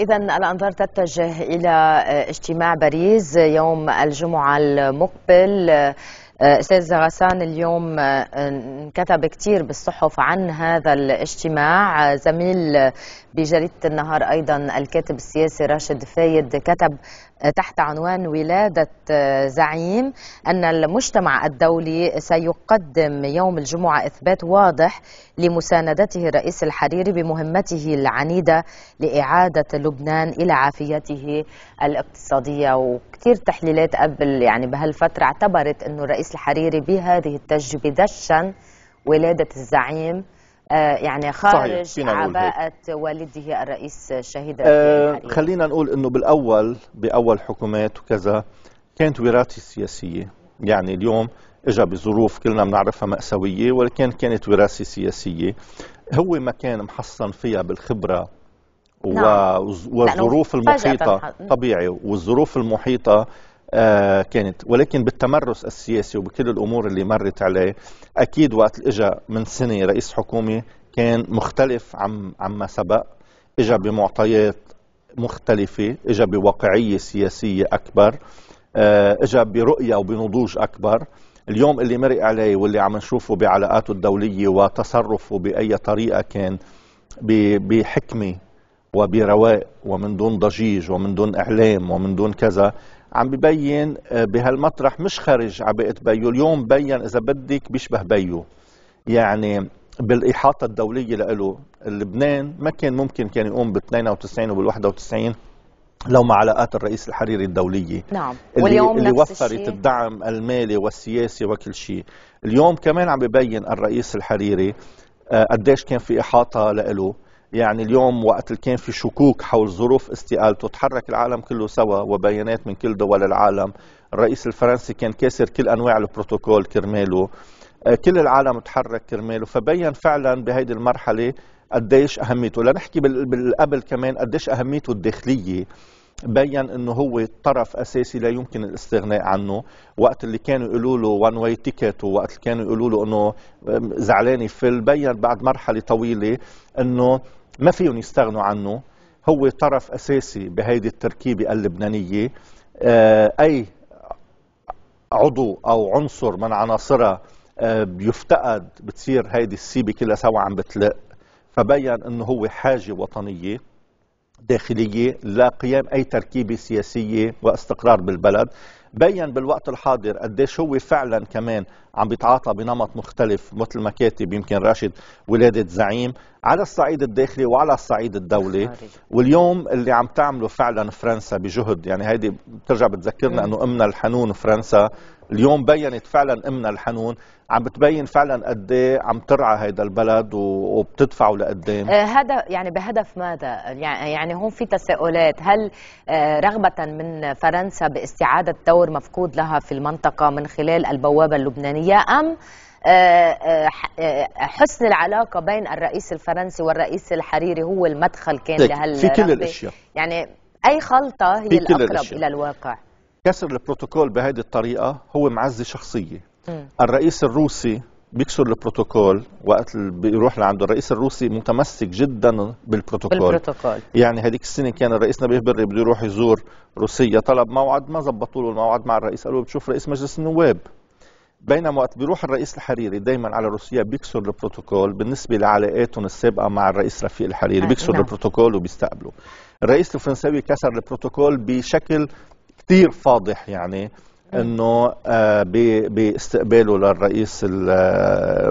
إذا الأنظار تتجه إلى اجتماع باريس يوم الجمعة المقبل. أستاذ غسان اليوم كتب كثير بالصحف عن هذا الاجتماع. زميل بجريدة النهار أيضا الكاتب السياسي راشد فايد كتب تحت عنوان ولادة زعيم أن المجتمع الدولي سيقدم يوم الجمعة إثبات واضح لمساندته الرئيس الحريري بمهمته العنيدة لإعادة لبنان إلى عافيته الاقتصادية. وكثير تحليلات قبل يعني بهالفترة اعتبرت إنه الرئيس الحريري بهذه التجربة دشن ولادة الزعيم آه، يعني خارج صحيح. عباءة والده الرئيس الشهيد آه خلينا نقول إنه بالأول بأول حكومات وكذا كانت وراثة سياسية يعني اليوم اجى بظروف كلنا بنعرفها مأساوية ولكن كانت وراثة سياسية هو ما كان محصن فيها بالخبرة نعم. والظروف المحيطة طبيعي والظروف المحيطة آه كانت. ولكن بالتمرس السياسي وبكل الأمور اللي مرت عليه أكيد وقت اجى من سنة رئيس حكومة كان مختلف عم عما سبق. اجى بمعطيات مختلفة اجى بواقعية سياسية أكبر آه اجى برؤية وبنضوج أكبر. اليوم اللي مرق عليه واللي عم نشوفه بعلاقاته الدولية وتصرفه بأي طريقة كان بحكمة وبرواق ومن دون ضجيج ومن دون إعلام ومن دون كذا عم ببين آه، بهالمطرح مش خارج عباءة بيو اليوم بين إذا بدك بيشبه بيو. يعني بالإحاطة الدولية له لبنان ما كان ممكن كان يقوم بال 92 وبال 91 لو مع علاقات الرئيس الحريري الدولية. نعم. اللي, واليوم اللي وفرت الشيء. الدعم المالي والسياسي وكل شيء. اليوم كمان عم ببين الرئيس الحريري آه، قديش كان في إحاطة له يعني اليوم وقت اللي كان في شكوك حول ظروف استقالته تحرك العالم كله سوا وبيانات من كل دول العالم. الرئيس الفرنسي كان كاسر كل أنواع البروتوكول كرماله. آه، كل العالم تحرك كرماله. فبين فعلا بهيدي المرحلة قديش أهميته. لنحكي بالقبل كمان قديش أهميته الداخلية. بين إنه هو طرف أساسي لا يمكن الاستغناء عنه. وقت اللي كانوا يقولوا له one way ticket ووقت اللي كانوا يقولوا له إنه زعلان يفل بين بعد مرحلة طويلة إنه ما فيهم يستغنوا عنه. هو طرف أساسي بهيدي التركيبة اللبنانية. آه، أي عضو أو عنصر من عناصرها آه، بيفتقد بتصير هيدي السيبة كلها سوا عم بتلق. فبين أنه هو حاجة وطنية. داخلية لقيام أي تركيبة سياسية واستقرار بالبلد. بين بالوقت الحاضر قديش هو فعلا كمان عم بيتعاطى بنمط مختلف مثل ما كاتب يمكن راشد ولادة زعيم على الصعيد الداخلي وعلى الصعيد الدولي. واليوم اللي عم تعمله فعلا فرنسا بجهد يعني هيدي بترجع بتذكرنا إنه امنا الحنون فرنسا. اليوم بينت فعلا امنا الحنون. عم بتبين فعلا قد إيه عم ترعى هيدا البلد وبتدفعه لقدام آه هذا يعني بهدف ماذا؟ يعني هون في تساؤلات. هل آه رغبة من فرنسا باستعادة دور مفقود لها في المنطقة من خلال البوابة اللبنانية أم آه، حسن العلاقة بين الرئيس الفرنسي والرئيس الحريري هو المدخل كان لهال في كل الأشياء. يعني أي خلطة هي الأقرب إلى الواقع؟ كسر البروتوكول بهذه الطريقة هو معزة شخصية. م. الرئيس الروسي بيكسر البروتوكول وقت بيروح لعنده. الرئيس الروسي متمسك جدا بالبروتوكول. بالبروتوكول. يعني هذيك السنة كان الرئيس نبيه بري بده يروح يزور روسيا. طلب موعد ما زبطوا له الموعد مع الرئيس. قالوا بتشوف رئيس مجلس النواب. بينما وقت بيروح الرئيس الحريري دائما على روسيا بيكسر البروتوكول بالنسبة لعلاقاتهم السابقة مع الرئيس رفيق الحريري. بيكسر نعم. البروتوكول وبيستقبله. الرئيس الفرنساوي كسر البروتوكول بشكل كثير فاضح يعني إنه آه، باستقباله للرئيس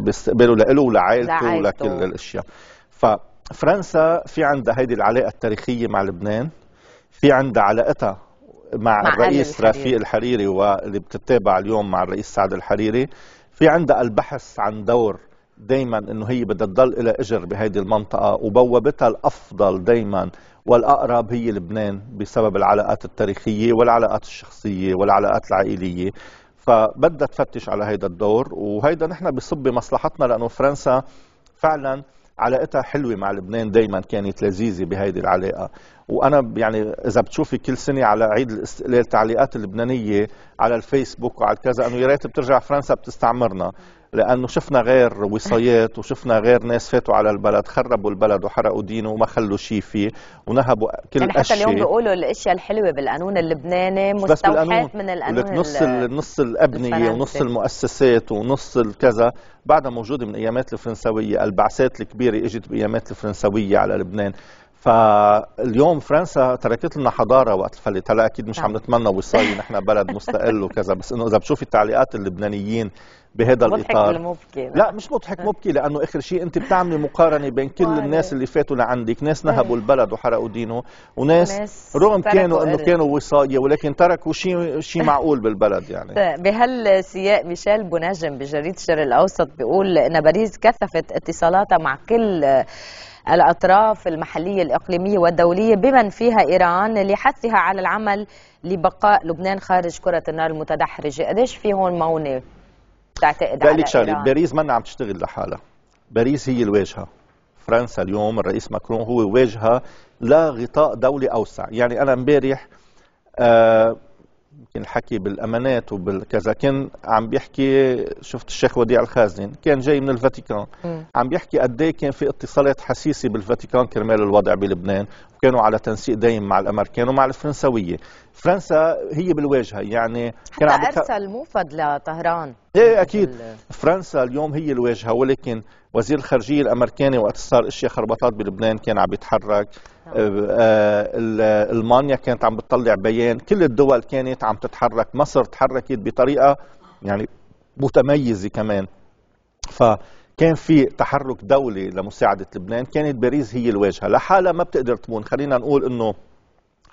باستقباله له ولعائلته ولكل الأشياء. ففرنسا في عندها هيدي العلاقة التاريخية مع لبنان في عندها علاقتها مع, مع الرئيس الحريري. رفيق الحريري واللي بتتابع اليوم مع الرئيس سعد الحريري في عندها البحث عن دور دائما إنه هي بدها تضل لها إجر بهيدي المنطقة وبوابتها الأفضل دائما والأقرب هي لبنان بسبب العلاقات التاريخية والعلاقات الشخصية والعلاقات العائلية. فبدها تفتش على هيدا الدور وهيدا نحن بصب بمصلحتنا لأنه فرنسا فعلا علاقتها حلوة مع لبنان دائما كانت لذيذة بهيدي العلاقة. وأنا يعني إذا بتشوفي كل سنة على عيد الاستقلال تعليقات اللبنانية على الفيسبوك وعلى كذا إنه يا ريت بترجع فرنسا بتستعمرنا. لأنه شفنا غير وصايات وشفنا غير ناس فاتوا على البلد خربوا البلد وحرقوا دينه وما خلوا شيء فيه ونهبوا كل يعني حتى اليوم بيقولوا الأشياء الحلوة بالقانون اللبناني مستوحاة من القانون نص نص الأبنية ونص المؤسسات ونص الكذا. بعدها موجودة من أيامات الفرنسوية البعثات الكبيرة إجت بأيامات الفرنسوية على لبنان. فاليوم فرنسا تركت لنا حضارة وقت الفلت. هلا أكيد مش عم نعم. نتمنى وصايه نحن بلد مستقل وكذا بس إنه إذا بتشوفي تعليقات اللبنانيين بهذا الاطار مبكي لا مش مضحك مبكي لأنه آخر شيء أنت بتعملي مقارنة بين كل الناس اللي فاتوا لعندك. ناس نهبوا البلد وحرقوا دينه وناس رغم كانوا إنه كانوا وصاية ولكن تركوا شيء شيء معقول بالبلد يعني. بهالسياق ميشيل بونجم بجريده الشرق الأوسط بيقول إن باريس كثفت اتصالاتها مع كل الأطراف المحلية الإقليمية والدولية بمن فيها إيران لحثها على العمل لبقاء لبنان خارج كرة النار المتدحرجة. قديش في هون مونة تعتقد على شغله باريس ما عم تشتغل لحالها. باريس هي الواجهة. فرنسا اليوم الرئيس ماكرون هو واجهة لغطاء دولي أوسع. يعني أنا امبارح آه يمكن الحكي بالأمانات وبالكذا كان عم بيحكي شفت الشيخ وديع الخازن كان جاي من الفاتيكان. عم بيحكي قد إيه كان في اتصالات حسيسه بالفاتيكان كرمال الوضع بلبنان وكانوا على تنسيق دايم مع الأمريكان ومع الفرنسوية. فرنسا هي بالواجهة يعني كان حتى عم أرسل موفد لطهران. إيه أكيد. فرنسا اليوم هي الواجهة ولكن وزير الخارجية الأمريكاني وقت صار اشياء خربطات بلبنان كان عم يتحرك. نعم. آه، ألمانيا كانت عم بتطلع بيان. كل الدول كانت عم تتحرك. مصر تحركت بطريقة يعني متميزة كمان. فكان في تحرك دولي لمساعدة لبنان. كانت باريس هي الواجهة. لحالها ما بتقدر تمون. خلينا نقول إنه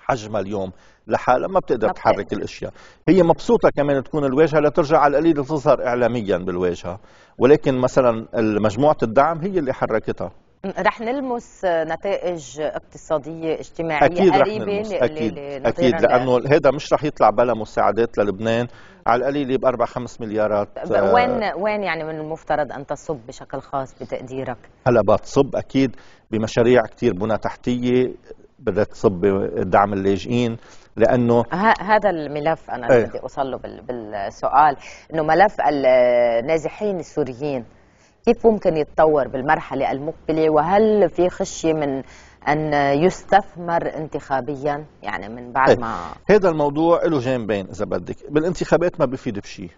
حجمها اليوم لحالها ما بتقدر تحرك الأشياء. هي مبسوطة كمان تكون الواجهة لترجع على القليل تظهر اعلاميا بالواجهة. ولكن مثلا مجموعة الدعم هي اللي حركتها. رح نلمس نتائج اقتصادية اجتماعية أكيد قريبة رح نلمس. أكيد. أكيد. لأنه هذا مش رح يطلع بلا مساعدات للبنان. على القليل يبقى 4 5 مليارات وين آه وين يعني من المفترض أن تصب بشكل خاص بتقديرك؟ هلا بتصب أكيد بمشاريع كثير بنى تحتية. بدها تصب بدعم اللاجئين لأنه هذا الملف أنا إيه؟ بدي اوصل له بالسؤال إنه ملف النازحين السوريين كيف ممكن يتطور بالمرحلة المقبلة؟ وهل في خشية من أن يستثمر انتخابيا؟ يعني من بعد إيه؟ ما هذا الموضوع له جانبين إذا بدك. بالانتخابات ما بيفيد بشيء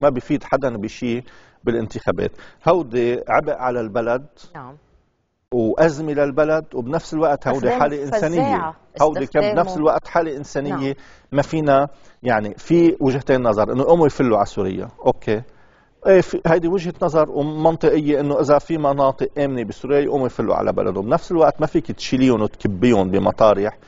ما بيفيد حدا بشيء بالانتخابات. هودي عبء على البلد نعم. وأزمة للبلد وبنفس الوقت هودي حالة إنسانية. هودي كم بنفس الوقت حالة إنسانية نعم. ما فينا يعني في وجهتين نظر إنه يقوموا يفلوا على سوريا. أوكي. إيه هيدي وجهة نظر ومنطقية إنه إذا في مناطق آمنة بسوريا يقوموا يفلوا على بلدهم، بنفس الوقت ما فيك تشيليهم وتكبيهم بمطارح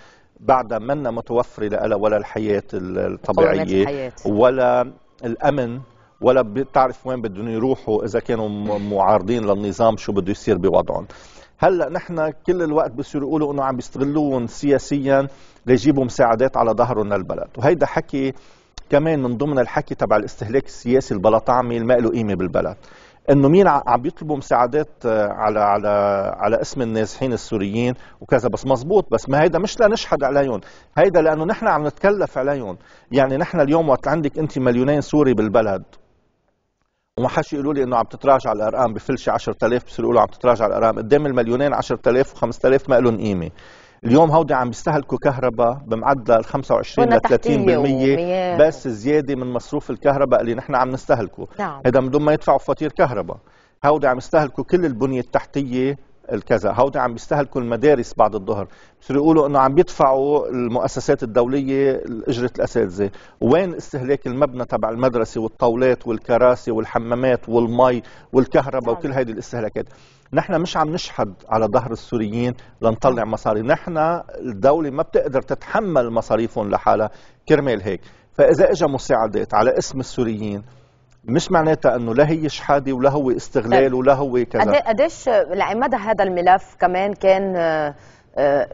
بعدها منا متوفرة لها ولا الحياة الطبيعية ولا الأمن ولا بتعرف وين بدهم يروحوا إذا كانوا معارضين للنظام شو بده يصير بوضعهم. هلا نحن كل الوقت بصيروا يقولوا إنه عم بيستغلوهم سياسيا ليجيبوا مساعدات على ظهرهم للبلد. وهيدا حكي كمان من ضمن الحكي تبع الاستهلاك السياسي البلطعمي اللي ما له قيمة بالبلد. إنه مين عم بيطلبوا مساعدات آه، على على على اسم النازحين السوريين وكذا. بس مزبوط. بس ما هيدا مش لنشحد عليهم. هيدا لأنه نحن عم نتكلف عليهم. يعني نحن اليوم وقت عندك أنت مليونين سوري بالبلد وما حش يقولوا لي إنه عم تتراجع الأرقام بفل 10000 بصيروا يقولوا عم تتراجع الأرقام. قدام المليونين 10000 و5000 ما لهم قيمة. اليوم هودي عم بيستهلكوا كهرباء بمعدل 25 ل 30% بس زيادة من مصروف الكهرباء اللي نحن عم نستهلكه. نعم. هذا من دون ما يدفعوا فواتير كهرباء. هودي عم يستهلكوا كل البنية التحتية الكذا. هودي عم بيستهلكوا المدارس بعد الظهر. بصيروا يقولوا إنه عم بيدفعوا المؤسسات الدولية اجره الأساتذة. وين استهلاك المبنى تبع المدرسة والطاولات والكراسي والحمامات والمي والكهرباء وكل هذه الاستهلاكات؟ نحن مش عم نشحد على ظهر السوريين لنطلع مصاري. نحن الدولة ما بتقدر تتحمل مصاريفهم لحالها. كرمال هيك. فإذا إجا مساعدات على اسم السوريين مش معناتها إنه لا هي شحادة ولا هو استغلال طيب. ولا هو كذا. قديش لمدى هذا الملف كمان كان آه، آه،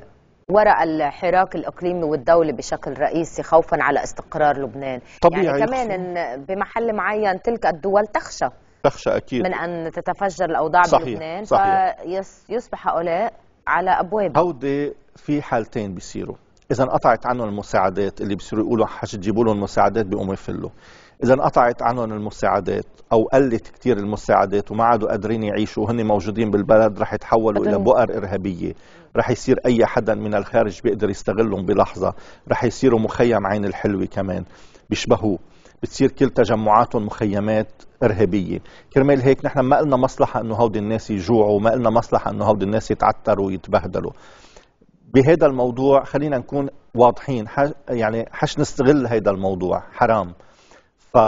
وراء الحراك الإقليمي والدولي بشكل رئيسي خوفا على استقرار لبنان. طبيعي يعني كمان إن بمحل معين تلك الدول تخشى. تخشى أكيد. من أن تتفجر الأوضاع صحيح. بلبنان صحيح. فيصبح هؤلاء على أبواب. هودي في حالتين بيصيروا. اذا انقطعت عنهم المساعدات اللي بيصيروا يقولوا حتجيبوا لهم مساعدات بيقوموا يفلوا إذا انقطعت عنهم المساعدات أو قلت كثير المساعدات وما عادوا قادرين يعيشوا وهن موجودين بالبلد رح يتحولوا إلى بؤر إرهابية. رح يصير أي حدا من الخارج بيقدر يستغلهم بلحظة. رح يصيروا مخيم عين الحلوة كمان. بيشبهوه بتصير كل تجمعاتهم مخيمات إرهابية. كرمال هيك نحن ما لنا مصلحة إنه هودي الناس يجوعوا ما لنا مصلحة إنه هودي الناس يتعتروا ويتبهدلوا. بهذا الموضوع خلينا نكون واضحين. يعني حش نستغل هذا الموضوع. حرام. ف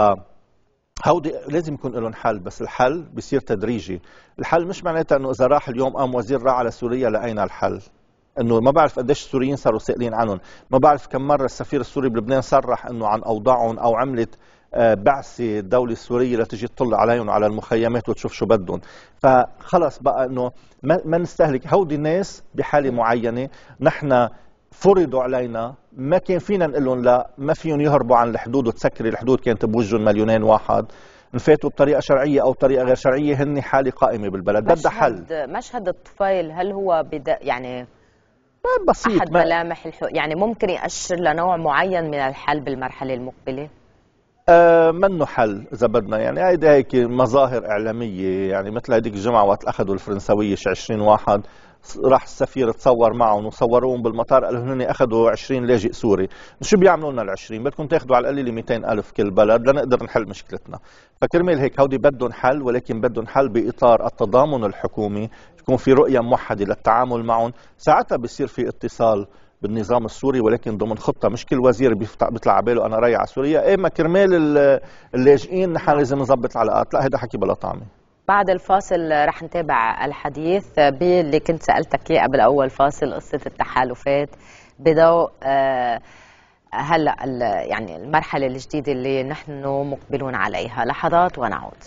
هودي لازم يكون لهم حل بس الحل بيصير تدريجي. الحل مش معناتها إنه إذا راح اليوم قام وزير راح على سوريا لقينا الحل؟ إنه ما بعرف قديش السوريين صاروا سائلين عنهم. ما بعرف كم مرة السفير السوري بلبنان صرح إنه عن أوضاعهم أو عملت آه، بعثة الدولة السورية لتجي تطلع عليهم وعلى المخيمات وتشوف شو بدهم. فخلص بقى إنه ما نستهلك. هودي الناس بحالة معينة نحن فرضوا علينا ما كان فينا نقول لهم لا ما فيهم يهربوا عن الحدود وتسكري الحدود كانت بوجهن مليونين واحد. نفاتوا بطريقة شرعية أو طريقة غير شرعية هن حالة قائمة بالبلد. بدها حل. مشهد الطفيل هل هو بدا يعني بسيط أحد ملامح الحو... يعني ممكن يأشر لنوع معين من الحل بالمرحلة المقبلة؟ آه منه حل إذا بدنا. يعني هيدي هيك مظاهر إعلامية. يعني مثل هذيك الجمعه وقت أخذوا الفرنسوية شي 20 واحد. راح السفير تصور معهم وصوروهم بالمطار قالوا هن أخذوا 20 لاجئ سوري. شو بيعملوا لنا ال 20 بدكم تاخذوا على القليله 200 ألف كل بلد لنقدر نحل مشكلتنا. فكرمال هيك هودي بدهم حل ولكن بدهم حل بإطار التضامن الحكومي. يكون في رؤية موحدة للتعامل معهم. ساعتها بصير في اتصال بالنظام السوري ولكن ضمن خطة. مش كل وزير بيطلع على باله أنا رايح على سوريا. إيه ما كرمال اللاجئين نحن لازم نظبط العلاقات. لا هذا حكي بلا طعمة. بعد الفاصل رح نتابع الحديث باللي كنت سألتك إياه قبل أول فاصل قصة التحالفات بضوء آه، هلأ يعني المرحلة الجديدة اللي نحن مقبلون عليها. لحظات ونعود.